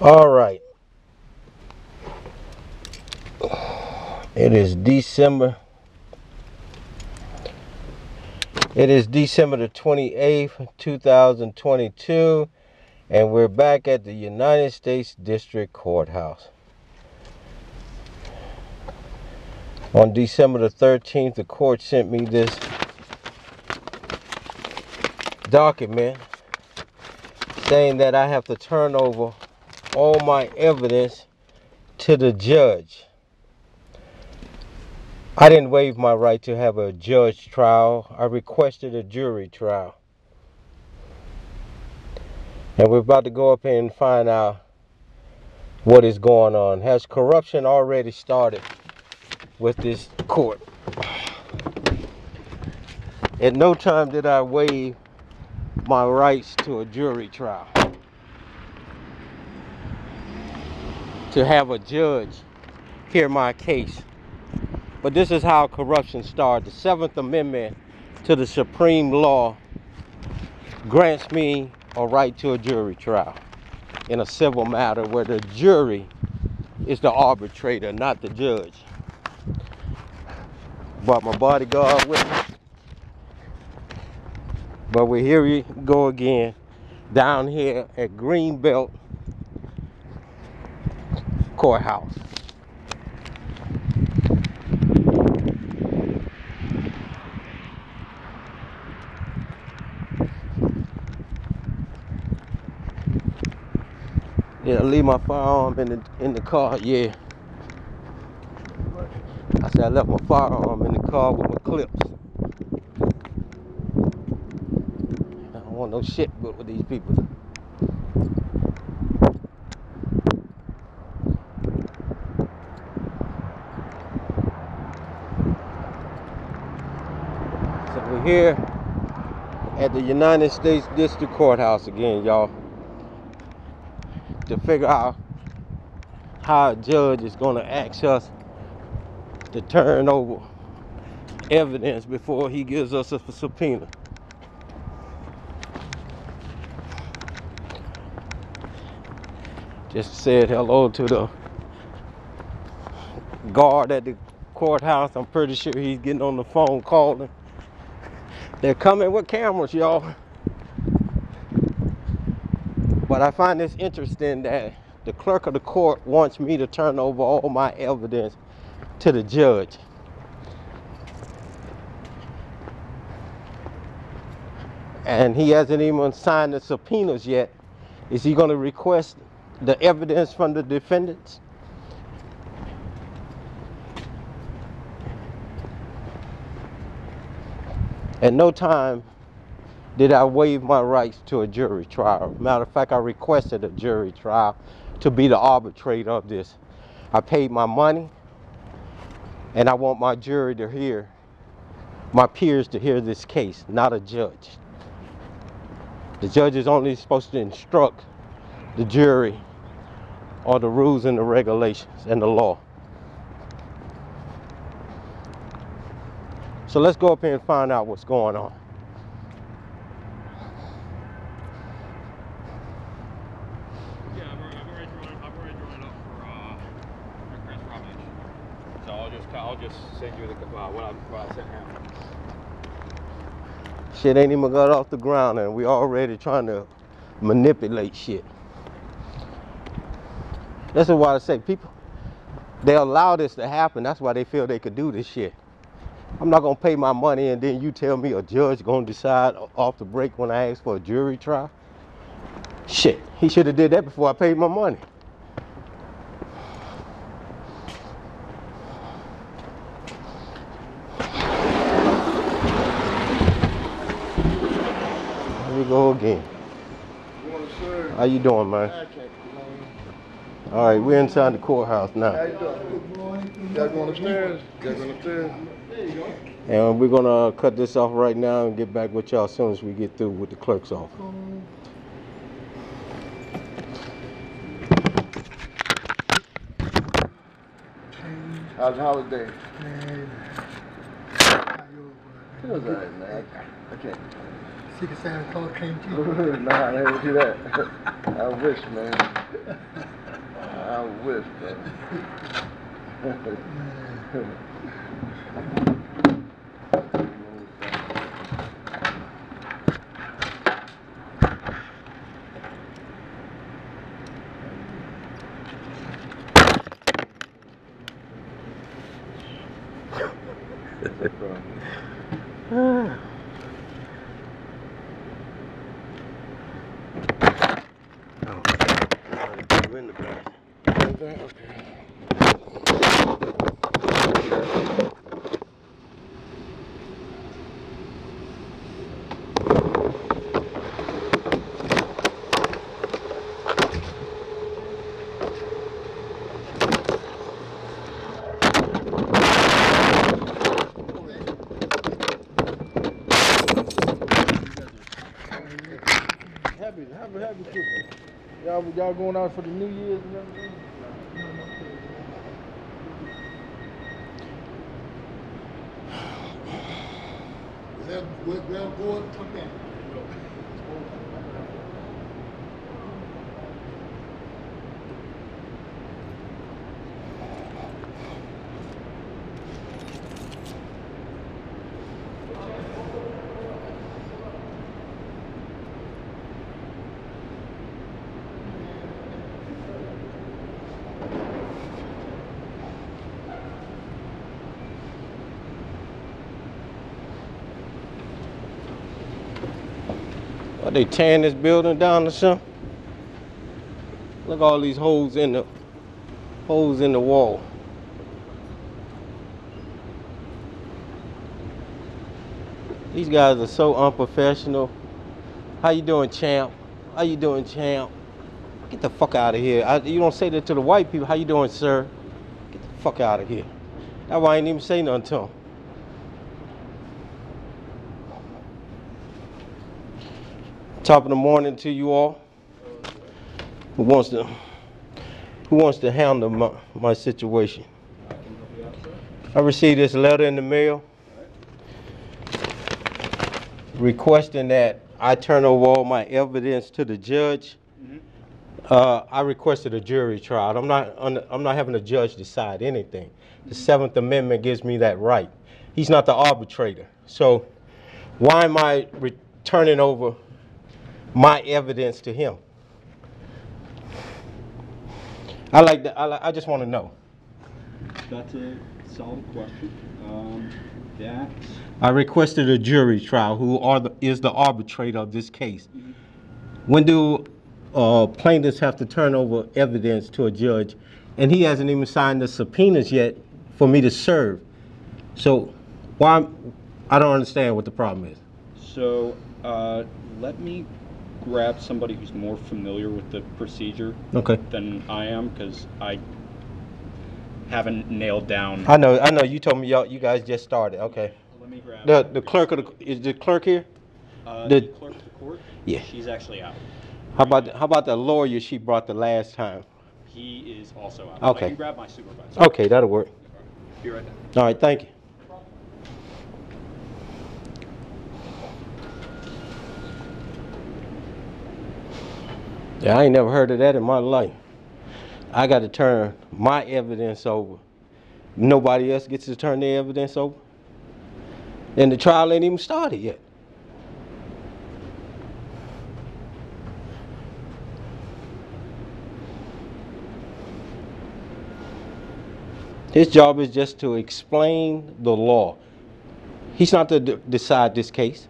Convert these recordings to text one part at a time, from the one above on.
All right. It is December. It is December the 28th, 2022, and we're back at the United States District Courthouse. On December the 13th, the court sent me this document saying that I have to turn over all my evidence to the judge. I didn't waive my right to have a judge trial. I requested a jury trial. And we're about to go up here and find out what is going on. Has corruption already started with this court? At no time did I waive my rights to a jury trial. To have a judge hear my case. But this is how corruption started. The Seventh Amendment to the Supreme Law grants me a right to a jury trial in a civil matter where the jury is the arbitrator, not the judge. Brought my bodyguard with me. But we here we go again down here at Greenbelt Courthouse. Yeah, I leave my firearm in the in the car. Yeah. I said I left my firearm in the car with my clips. I don't want no shit with these people. Here at the United States District Courthouse again, y'all, to figure out how a judge is going to ask us to turn over evidence before he gives us a subpoena. Just said hello to the guard at the courthouse. I'm pretty sure he's getting on the phone calling. They're coming with cameras, y'all. But I find this interesting that the clerk of the court wants me to turn over all my evidence to the judge. And he hasn't even signed the subpoenas yet. Is he going to request the evidence from the defendants? At no time did I waive my rights to a jury trial. Matter of fact, I requested a jury trial to be the arbitrator of this. I paid my money and I want my jury to hear, my peers to hear this case, not a judge. The judge is only supposed to instruct the jury on the rules and the regulations and the law. So let's go up here and find out what's going on. Yeah, I've already, I've already drawn. I've already drawn it up for uh, Chris Robbins. So I'll just I'll just send you the uh, what I what I sent him. Shit ain't even got off the ground and we already trying to manipulate shit. This is why I say people, they allow this to happen. That's why they feel they could do this shit. I'm not gonna pay my money and then you tell me a judge gonna decide off the break when I ask for a jury trial. Shit, he should have did that before I paid my money. Here we go again. How you doing, man? All right, we're inside the courthouse How now, you doing? You guys going upstairs? And we're gonna cut this off right now and get back with y'all as soon as we get through with the clerk's office. How's the holiday? It was alright, man. I can't. see the Santa Claus came to you? nah, I didn't see that. I wish, man. I wish, bro. Thank you. Y'all, going out for the New Year's and everything? Well, well, well, boy, come back. Are they tearing this building down or something? Look all these holes in the holes in the wall. These guys are so unprofessional. How you doing, champ? How you doing, champ? Get the fuck out of here. I, you don't say that to the white people. How you doing, sir? Get the fuck out of here. That's why I ain't even say nothing to him. Top of the morning to you all. Who wants to who wants to handle my, my situation? I received this letter in the mail requesting that I turn over all my evidence to the judge. Uh, I requested a jury trial. I'm not I'm not having a judge decide anything. The Seventh Amendment gives me that right. He's not the arbitrator. So why am I turning over my evidence to him? I like that. I, li- I just want to know. That's a solid question. Um, that, I requested a jury trial. Who are the, is the arbitrator of this case? When do uh, plaintiffs have to turn over evidence to a judge? And he hasn't even signed the subpoenas yet for me to serve. So why? I don't understand what the problem is. so, uh, let me grab somebody who's more familiar with the procedure Okay. than I am, because I haven't nailed down. I know. I know. You told me y'all, you guys just started. Okay. Let me grab. The the clerk of the is the clerk here? Uh, the- the clerk of the court? Yeah. She's actually out. How about the, how about the lawyer she brought the last time? He is also out. Okay. Grab my supervisor. Okay, that'll work. Be right back. All right, thank you. Yeah, I ain't never heard of that in my life. I got to turn my evidence over. Nobody else gets to turn their evidence over. And the trial ain't even started yet. His job is just to explain the law. He's not to decide this case.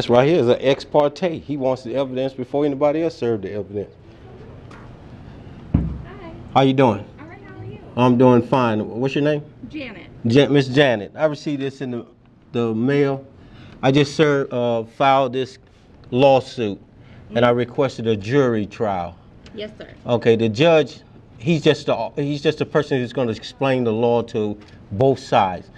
This right here is an ex parte. He wants the evidence before anybody else served the evidence. Hi. How you doing? All right, how are you? I'm doing fine. What's your name? Janet. Jan- Miss Janet. I received this in the, the mail. I just sir, uh, filed this lawsuit and I requested a jury trial. Yes, sir. Okay, the judge, he's just a, he's just a person who's going to explain the law to both sides.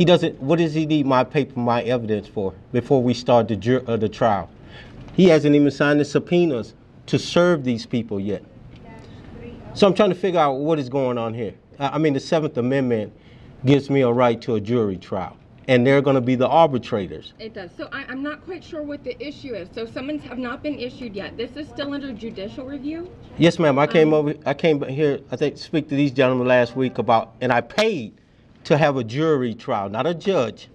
He doesn't. What does he need my paper, my evidence for before we start the jur, uh, the trial? He hasn't even signed the subpoenas to serve these people yet. So I'm trying to figure out what is going on here. I mean, the Seventh Amendment gives me a right to a jury trial, and they're going to be the arbitrators. It does. So I, I'm not quite sure what the issue is. So summons have not been issued yet. This is still under judicial review? Yes, ma'am. I came over. I came here. I think to speak to these gentlemen last week about, and I paid to have a jury trial, not a judge.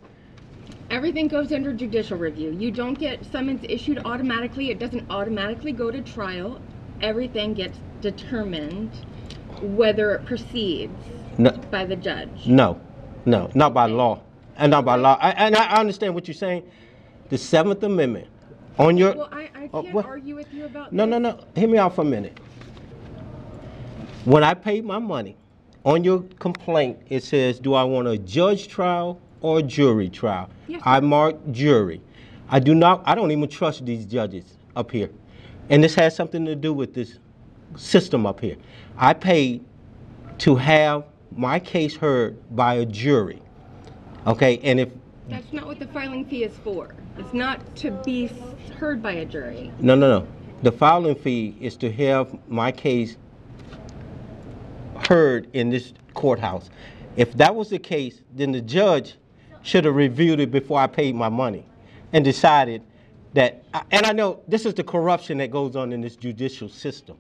Everything goes under judicial review. You don't get summons issued automatically. It doesn't automatically go to trial. Everything gets determined whether it proceeds No, by the judge. no, no, not by law, and not by law. I, and I understand what you're saying. The Seventh Amendment on your. Well, I, I Oh, can't what? argue with you about No, this. no, no. Hear me out for a minute. When I paid my money, on your complaint, it says, do I want a judge trial or a jury trial? Yes, I marked jury. I do not, I don't even trust these judges up here. And this has something to do with this system up here. I paid to have my case heard by a jury. Okay, and if, That's not what the filing fee is for. It's not to be heard by a jury. no, no, no. The filing fee is to have my case heard in this courthouse. If that was the case, then the judge should have reviewed it before I paid my money and decided that, and I know this is the corruption that goes on in this judicial system.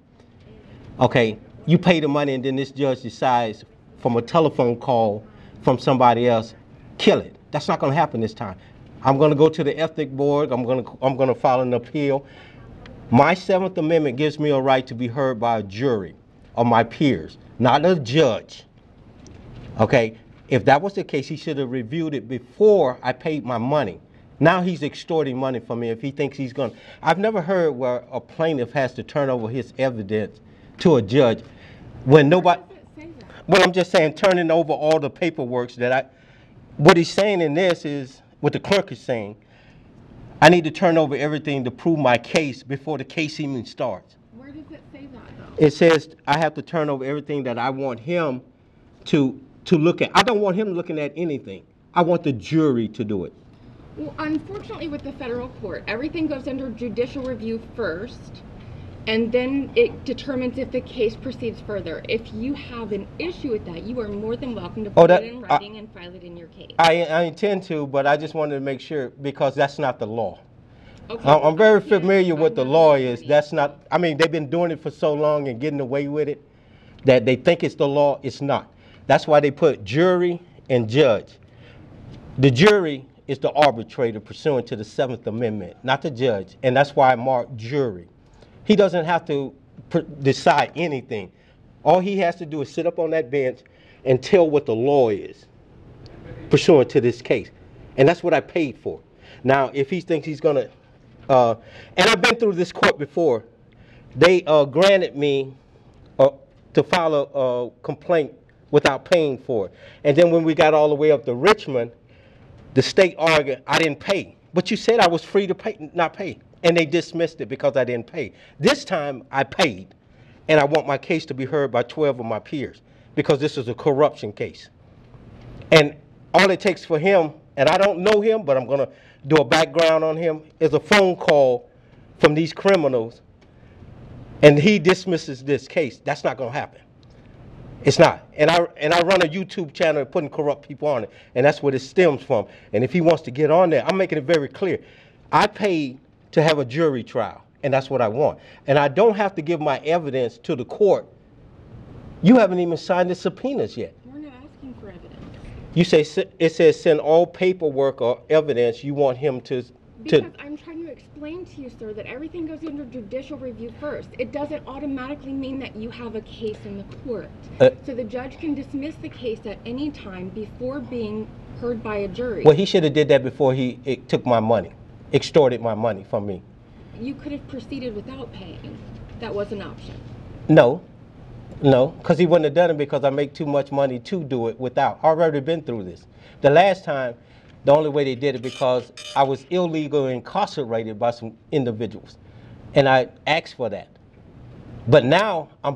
Okay, you pay the money and then this judge decides from a telephone call from somebody else, kill it. That's not gonna happen this time. I'm gonna go to the ethic board, I'm gonna, I'm gonna file an appeal. My Seventh Amendment gives me a right to be heard by a jury of my peers, not a judge. Okay, if that was the case, he should have reviewed it before I paid my money. Now he's extorting money from me if he thinks he's going. to I've never heard where a plaintiff has to turn over his evidence to a judge when nobody. Well, I'm just saying, turning over all the paperwork that I. What he's saying in this is what the clerk is saying. I need to turn over everything to prove my case before the case even starts. Where does it say that? It says I have to turn over everything that I want him to to look at. I don't want him looking at anything. I want the jury to do it. Well, unfortunately, with the federal court, everything goes under judicial review first, and then it determines if the case proceeds further. If you have an issue with that, you are more than welcome to Oh, put that- it in I- writing and file it in your case. I, I intend to, but I just wanted to make sure because that's not the law. Okay. I'm, very familiar with the not law is. That's not. I mean, they've been doing it for so long and getting away with it that they think it's the law. It's not. That's why they put jury and judge. The jury is the arbitrator pursuant to the Seventh Amendment, not the judge, and that's why I marked jury. He doesn't have to pr- decide anything. All he has to do is sit up on that bench and tell what the law is pursuant to this case. And that's what I paid for. Now, if he thinks he's gonna, uh, and I've been through this court before, they uh, granted me uh, to file a, complaint without paying for it. And then when we got all the way up to Richmond, the state argued I didn't pay. But you said I was free to pay, not pay. And they dismissed it because I didn't pay. This time I paid. And I want my case to be heard by 12 of my peers because this is a corruption case. And all it takes for him, and I don't know him, but I'm gonna do a background on him, is a phone call from these criminals, and he dismisses this case. That's not gonna happen. It's not. And I and I run a YouTube channel putting corrupt people on it, and that's where it stems from. And if he wants to get on there, I'm making it very clear. I paid to have a jury trial, and that's what I want. And I don't have to give my evidence to the court. You haven't even signed the subpoenas yet. We're not asking for evidence. You say it says send all paperwork or evidence you want him to to. Because I'm trying to explain to you, sir, that everything goes under judicial review first. It doesn't automatically mean that you have a case in the court. Uh, so the judge can dismiss the case at any time before being heard by a jury. Well, he should have did that before he it took my money, extorted my money from me. you could have proceeded without paying. That was an option. No, no, because he wouldn't have done it because I make too much money to do it without. I've already been through this. The last time, the only way they did it because I was illegally incarcerated by some individuals. And I asked for that. But now I'm